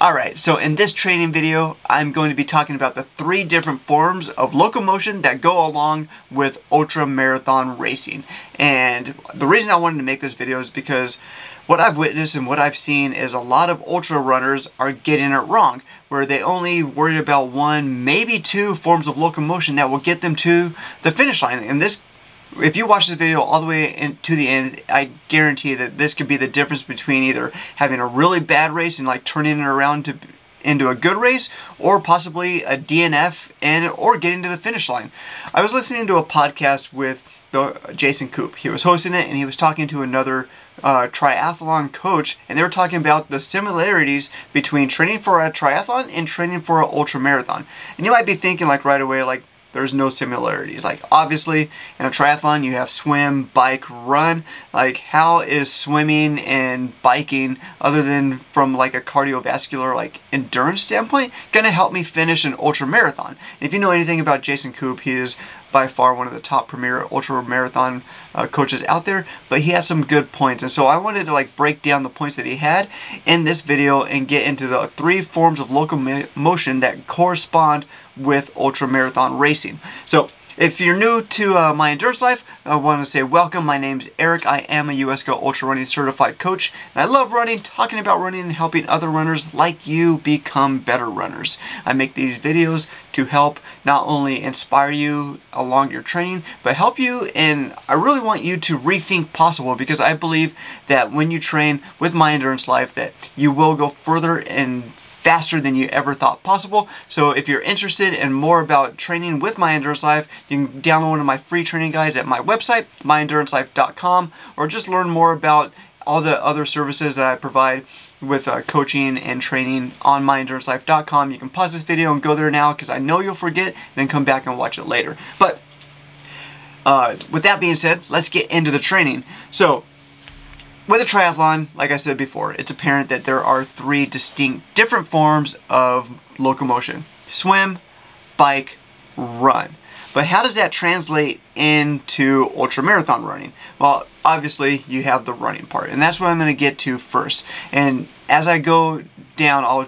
Alright, so in this training video, I'm going to be talking about the three different forms of locomotion that go along with ultra marathon racing. And the reason I wanted to make this video is because what I've witnessed and what I've seen is a lot of ultra runners are getting it wrong, where they only worry about one, maybe two forms of locomotion that will get them to the finish line. And this if you watch this video all the way to the end, I guarantee that this could be the difference between either having a really bad race and like turning it around to into a good race or possibly a DNF and or getting to the finish line. I was listening to a podcast with the Jason Koop. He was hosting it and he was talking to another uh, triathlon coach and they were talking about the similarities between training for a triathlon and training for an ultra marathon. And you might be thinking like right away like there's no similarities. Like obviously in a triathlon you have swim, bike, run. Like how is swimming and biking other than from like a cardiovascular like endurance standpoint gonna help me finish an ultra marathon? if you know anything about Jason Koop, he is by far one of the top premier ultra marathon uh, coaches out there but he has some good points. And so I wanted to like break down the points that he had in this video and get into the three forms of locomotion that correspond with ultra marathon racing. So if you're new to uh, my endurance life, I want to say welcome. My name's Eric. I am a UESCA Ultra Running Certified Coach, and I love running, talking about running, and helping other runners like you become better runners. I make these videos to help not only inspire you along your training, but help you, and I really want you to rethink possible because I believe that when you train with my endurance life, that you will go further and faster than you ever thought possible. So if you're interested in more about training with My Endurance Life, you can download one of my free training guides at my website, myendurancelife.com, or just learn more about all the other services that I provide with uh, coaching and training on myendurancelife.com. You can pause this video and go there now because I know you'll forget, then come back and watch it later. But uh, with that being said, let's get into the training. So with a triathlon, like I said before, it's apparent that there are three distinct different forms of locomotion. Swim, bike, run. But how does that translate into ultramarathon running? Well, obviously you have the running part, and that's what I'm going to get to first. And as I go down, I'll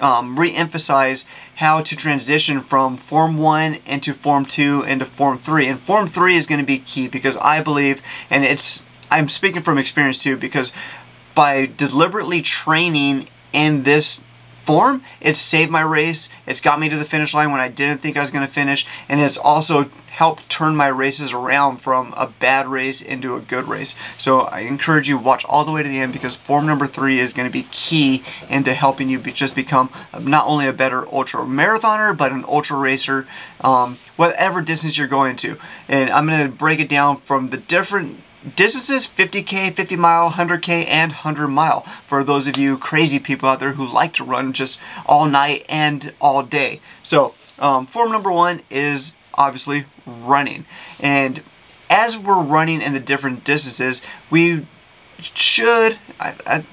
um, re-emphasize how to transition from Form 1 into Form 2 into Form 3. And Form 3 is going to be key because I believe, and it's I'm speaking from experience too because by deliberately training in this form, it's saved my race. It's got me to the finish line when I didn't think I was going to finish. And it's also helped turn my races around from a bad race into a good race. So I encourage you watch all the way to the end because form number three is going to be key into helping you be, just become not only a better ultra marathoner, but an ultra racer, um, whatever distance you're going to. And I'm going to break it down from the different distances 50k 50 mile 100k and 100 mile. For those of you crazy people out there who like to run just all night and all day. So um, form number one is obviously running. And as we're running in the different distances we should I, I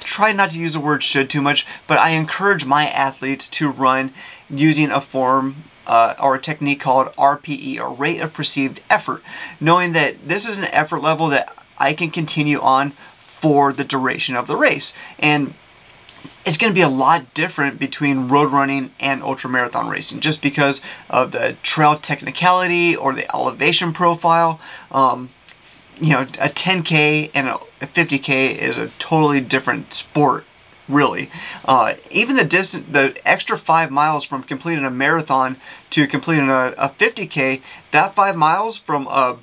try not to use the word should too much but I encourage my athletes to run using a form uh, or a technique called RPE, or rate of perceived effort, knowing that this is an effort level that I can continue on for the duration of the race. And it's going to be a lot different between road running and ultra marathon racing just because of the trail technicality or the elevation profile. Um, you know, a 10K and a 50K is a totally different sport really. Uh, even the distance, the extra five miles from completing a marathon to completing a, a 50K, that five miles from a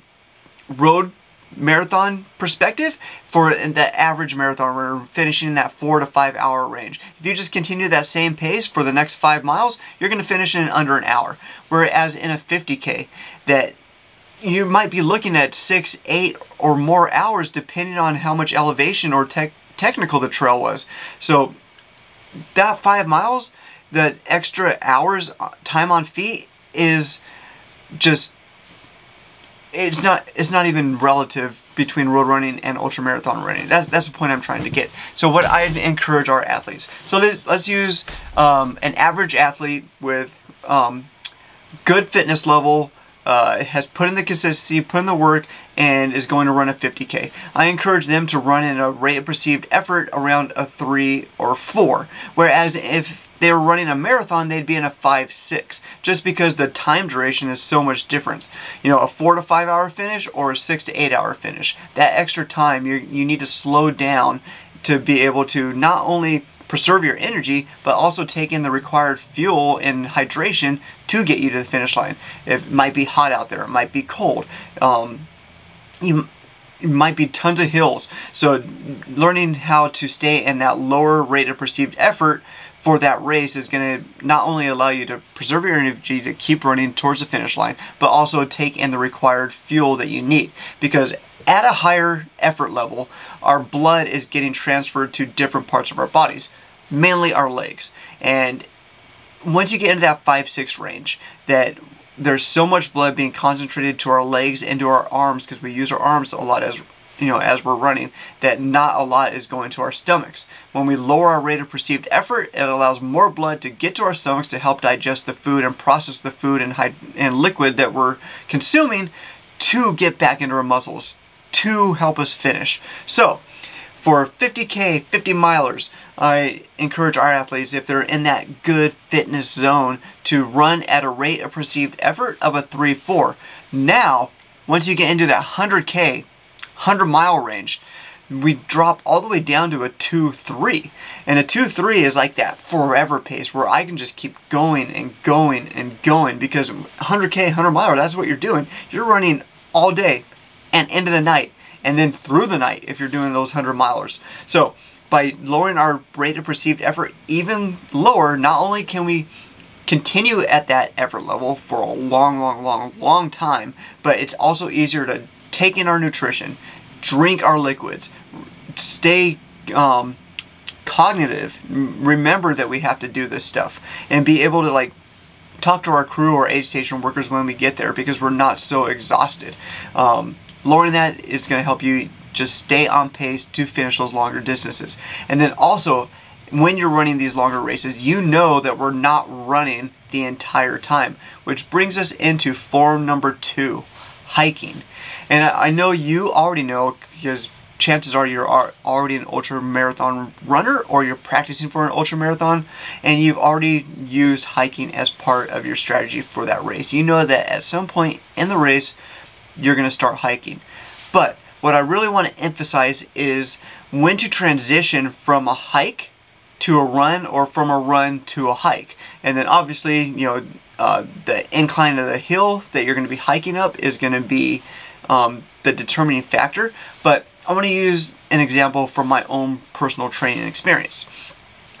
road marathon perspective for the average marathon runner finishing in that four to five hour range. If you just continue that same pace for the next five miles, you're going to finish in under an hour. Whereas in a 50K, that you might be looking at six, eight, or more hours depending on how much elevation or tech technical the trail was. So that five miles, the extra hours uh, time on feet is just it's not it's not even relative between road running and ultra marathon running. That's that's the point I'm trying to get. So what I encourage our athletes. So let's let's use um, an average athlete with um, good fitness level, uh, has put in the consistency, put in the work, and is going to run a 50K. I encourage them to run in a rate of perceived effort around a 3 or 4. Whereas if they were running a marathon, they'd be in a 5-6, just because the time duration is so much difference. You know, a 4 to 5 hour finish or a 6 to 8 hour finish. That extra time, you you need to slow down to be able to not only preserve your energy, but also take in the required fuel and hydration to get you to the finish line. It might be hot out there, it might be cold. Um, you, it might be tons of hills. So learning how to stay in that lower rate of perceived effort for that race is going to not only allow you to preserve your energy to keep running towards the finish line, but also take in the required fuel that you need. Because at a higher effort level, our blood is getting transferred to different parts of our bodies, mainly our legs. And once you get into that 5-6 range, that there's so much blood being concentrated to our legs and to our arms because we use our arms a lot as you know as we're running that not a lot is going to our stomachs when we lower our rate of perceived effort it allows more blood to get to our stomachs to help digest the food and process the food and, and liquid that we're consuming to get back into our muscles to help us finish. So, for 50K, 50 milers, I encourage our athletes, if they're in that good fitness zone, to run at a rate of perceived effort of a 3-4. Now, once you get into that 100K, 100 mile range, we drop all the way down to a 2-3. And a 2-3 is like that forever pace where I can just keep going and going and going because 100K, 100 miler, that's what you're doing. You're running all day, and into the night and then through the night if you're doing those 100 milers. So by lowering our rate of perceived effort even lower, not only can we continue at that effort level for a long, long, long, long time, but it's also easier to take in our nutrition, drink our liquids, stay um, cognitive, remember that we have to do this stuff, and be able to like talk to our crew or aid station workers when we get there because we're not so exhausted. Um, lowering that is going to help you just stay on pace to finish those longer distances. And then also, when you're running these longer races, you know that we're not running the entire time, which brings us into form number two, hiking. And I know you already know because chances are you're already an ultra marathon runner or you're practicing for an ultra marathon and you've already used hiking as part of your strategy for that race. You know that at some point in the race, you're going to start hiking. But what I really want to emphasize is when to transition from a hike to a run or from a run to a hike. And then obviously, you know, uh, the incline of the hill that you're going to be hiking up is going to be um, the determining factor. But I want to use an example from my own personal training experience.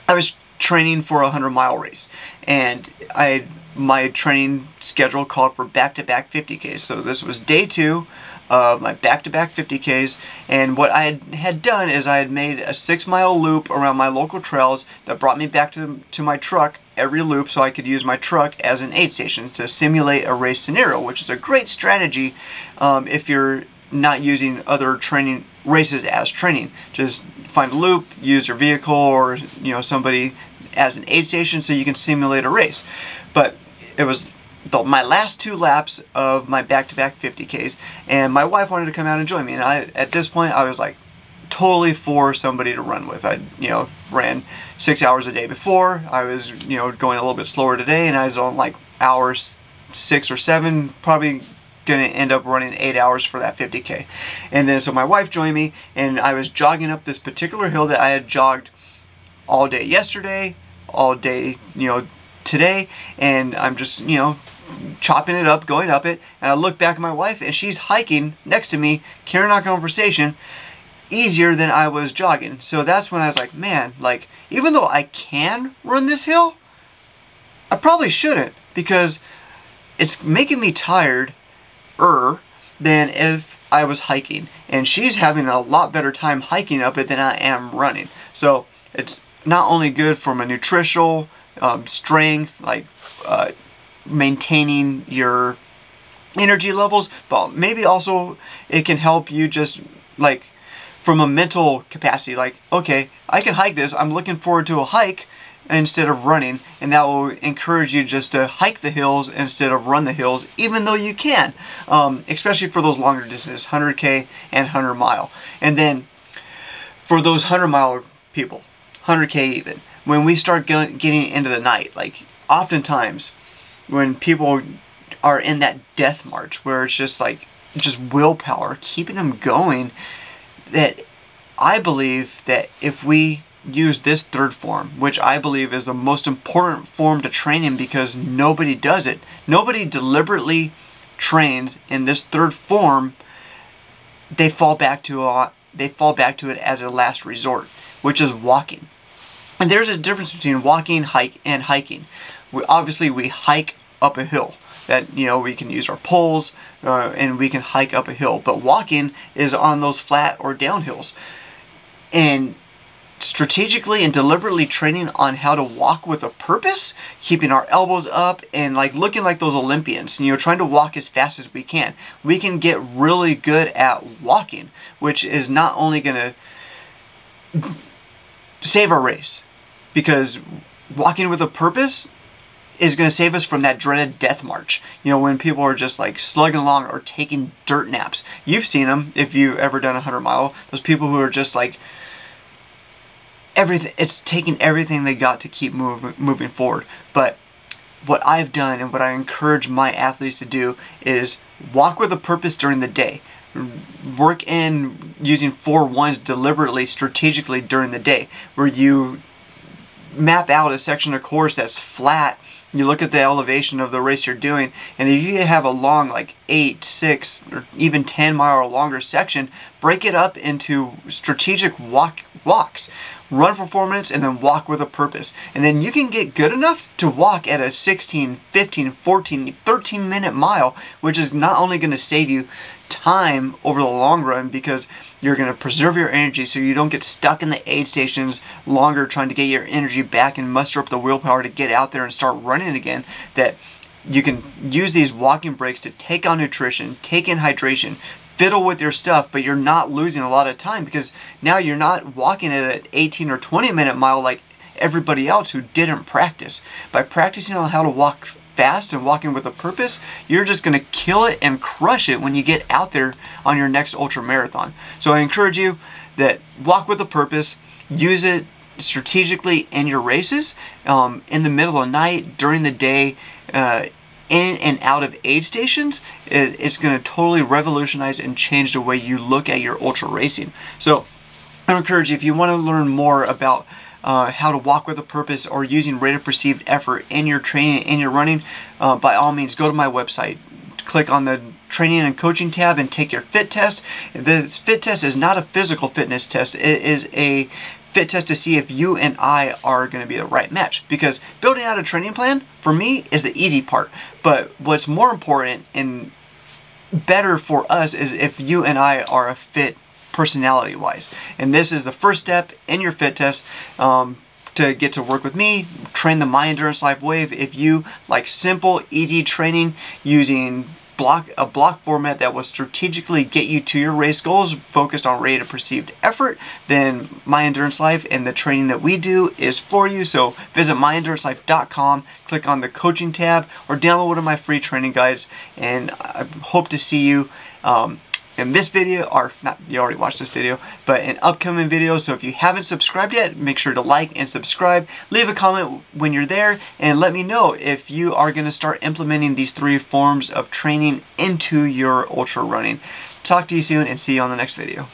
I was training for a 100 mile race and I my training schedule called for back-to-back 50Ks. So this was day two of my back-to-back 50Ks and what I had done is I had made a six mile loop around my local trails that brought me back to, to my truck every loop so I could use my truck as an aid station to simulate a race scenario which is a great strategy um, if you're not using other training races as training. Just find a loop, use your vehicle or you know somebody as an aid station so you can simulate a race. But it was the, my last two laps of my back-to-back -back 50Ks, and my wife wanted to come out and join me. And I, at this point, I was like totally for somebody to run with. I, you know, ran six hours a day before. I was, you know, going a little bit slower today, and I was on like hours six or seven, probably to end up running eight hours for that 50K. And then so my wife joined me, and I was jogging up this particular hill that I had jogged all day yesterday, all day, you know, today and I'm just, you know, chopping it up, going up it, and I look back at my wife and she's hiking next to me, carrying on conversation, easier than I was jogging. So that's when I was like, man, like, even though I can run this hill, I probably shouldn't because it's making me tired er than if I was hiking. And she's having a lot better time hiking up it than I am running. So it's not only good from a nutritional um, strength, like uh, maintaining your energy levels, but maybe also it can help you just like from a mental capacity, like, okay, I can hike this, I'm looking forward to a hike, instead of running and that will encourage you just to hike the hills instead of run the hills even though you can um, especially for those longer distances 100k and 100 mile. And then for those 100 mile people 100k even when we start getting into the night like oftentimes when people are in that death march where it's just like just willpower keeping them going that I believe that if we use this third form, which I believe is the most important form to train in because nobody does it. Nobody deliberately trains in this third form. They fall back to a, they fall back to it as a last resort, which is walking. And there's a difference between walking, hike, and hiking. We obviously we hike up a hill that you know we can use our poles uh, and we can hike up a hill. But walking is on those flat or downhills and strategically and deliberately training on how to walk with a purpose, keeping our elbows up and like looking like those Olympians, you know, trying to walk as fast as we can. We can get really good at walking, which is not only going to save our race because walking with a purpose is going to save us from that dreaded death march. You know, when people are just like slugging along or taking dirt naps. You've seen them if you've ever done a 100 mile. Those people who are just like everything it's taking everything they got to keep moving moving forward but what I've done and what I encourage my athletes to do is walk with a purpose during the day work in using four ones deliberately strategically during the day where you map out a section of course that's flat. You look at the elevation of the race you're doing and if you have a long like 8 6 or even 10 mile or longer section break it up into strategic walk walks. Run for four minutes and then walk with a purpose. And then you can get good enough to walk at a 16 15 14 13 minute mile which is not only going to save you time over the long run because you're going to preserve your energy so you don't get stuck in the aid stations longer trying to get your energy back and muster up the willpower to get out there and start running again that you can use these walking breaks to take on nutrition, take in hydration, fiddle with your stuff, but you're not losing a lot of time because now you're not walking at an 18 or 20 minute mile like everybody else who didn't practice. By practicing on how to walk fast and walking with a purpose, you're just going to kill it and crush it when you get out there on your next ultra marathon. So I encourage you that walk with a purpose, use it strategically in your races, um, in the middle of the night, during the day, uh, in and out of aid stations, it, it's going to totally revolutionize and change the way you look at your ultra racing. So I encourage you, if you want to learn more about uh, how to walk with a purpose or using rate of perceived effort in your training, in your running, uh, by all means, go to my website. Click on the training and coaching tab and take your fit test. The fit test is not a physical fitness test. It is a fit test to see if you and I are going to be the right match. Because building out a training plan, for me, is the easy part. But what's more important and better for us is if you and I are a fit personality wise. And this is the first step in your fit test. Um, to get to work with me, train the My Endurance Life Wave. If you like simple, easy training using block a block format that will strategically get you to your race goals focused on rate of perceived effort, then My Endurance Life and the training that we do is for you. So visit myendurancelife.com, click on the coaching tab, or download one of my free training guides, and I hope to see you um, in this video, or not, you already watched this video, but in upcoming videos. So if you haven't subscribed yet, make sure to like and subscribe. Leave a comment when you're there and let me know if you are going to start implementing these three forms of training into your ultra running. Talk to you soon and see you on the next video.